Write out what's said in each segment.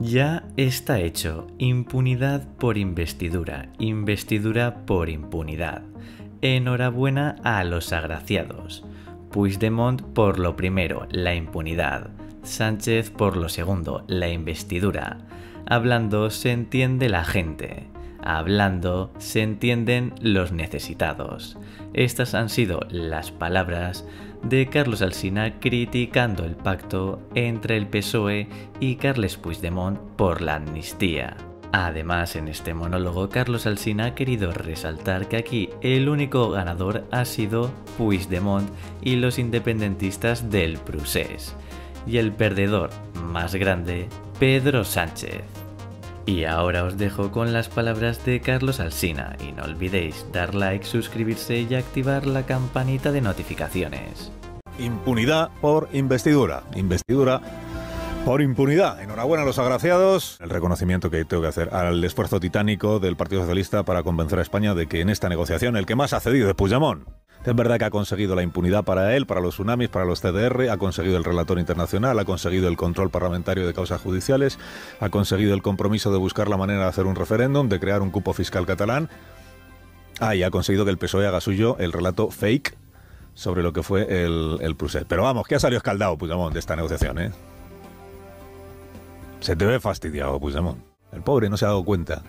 Ya está hecho. Impunidad por investidura. Investidura por impunidad. Enhorabuena a los agraciados. Puigdemont por lo primero, la impunidad. Sánchez por lo segundo, la investidura. Hablando se entiende la gente. Hablando se entienden los necesitados. Estas han sido las palabras de Carlos Alsina criticando el pacto entre el PSOE y Carles Puigdemont por la amnistía. Además, en este monólogo, Carlos Alsina ha querido resaltar que aquí el único ganador ha sido Puigdemont y los independentistas del Prusés, y el perdedor más grande, Pedro Sánchez. Y ahora os dejo con las palabras de Carlos Alsina y no olvidéis dar like, suscribirse y activar la campanita de notificaciones. Impunidad por investidura. Investidura por impunidad. Enhorabuena a los agraciados. El reconocimiento que tengo que hacer al esfuerzo titánico del Partido Socialista para convencer a España de que en esta negociación el que más ha cedido es Puigdemont. Es verdad que ha conseguido la impunidad para él, para los tsunamis, para los CDR, ha conseguido el relator internacional, ha conseguido el control parlamentario de causas judiciales, ha conseguido el compromiso de buscar la manera de hacer un referéndum, de crear un cupo fiscal catalán. Ah, y ha conseguido que el PSOE haga suyo el relato fake sobre lo que fue el, el Pero vamos, que ha salido escaldado Puigdemont de esta negociación, ¿eh? Se te ve fastidiado, Puigdemont. El pobre no se ha dado cuenta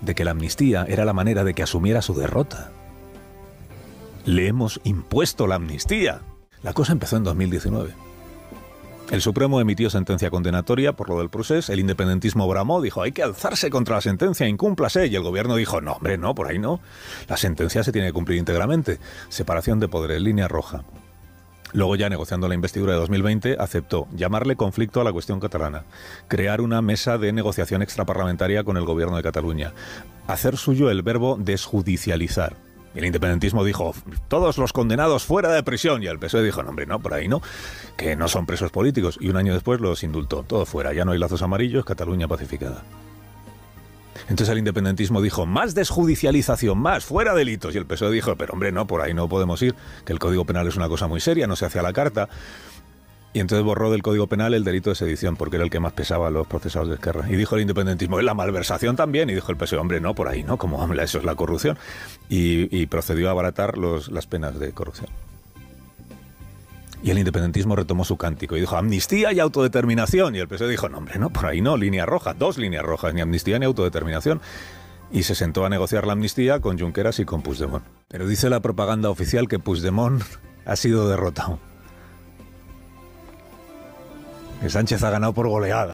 de que la amnistía era la manera de que asumiera su derrota. Le hemos impuesto la amnistía. La cosa empezó en 2019. El Supremo emitió sentencia condenatoria por lo del procés, el independentismo bramó, dijo hay que alzarse contra la sentencia, incúmplase, y el gobierno dijo no, hombre, no, por ahí no. La sentencia se tiene que cumplir íntegramente. Separación de poderes, línea roja. Luego ya negociando la investidura de 2020 aceptó llamarle conflicto a la cuestión catalana, crear una mesa de negociación extraparlamentaria con el gobierno de Cataluña, hacer suyo el verbo desjudicializar, el independentismo dijo, todos los condenados fuera de prisión. Y el PSOE dijo, no, hombre, no, por ahí no, que no son presos políticos. Y un año después los indultó, todo fuera, ya no hay lazos amarillos, Cataluña pacificada. Entonces el independentismo dijo, más desjudicialización, más, fuera delitos. Y el PSOE dijo, pero hombre, no, por ahí no podemos ir, que el Código Penal es una cosa muy seria, no se hace a la carta. Y entonces borró del Código Penal el delito de sedición, porque era el que más pesaba a los procesados de Esquerra. Y dijo el independentismo, es la malversación también. Y dijo el PSOE, hombre, no, por ahí no, como habla, eso es la corrupción. Y, procedió a abaratar los, las penas de corrupción. Y el independentismo retomó su cántico y dijo amnistía y autodeterminación. Y el PSOE dijo, no, hombre, no, por ahí no, línea roja, dos líneas rojas, ni amnistía ni autodeterminación. Y se sentó a negociar la amnistía con Junqueras y con Puigdemont. Pero dice la propaganda oficial que Puigdemont ha sido derrotado que Sánchez ha ganado por goleada.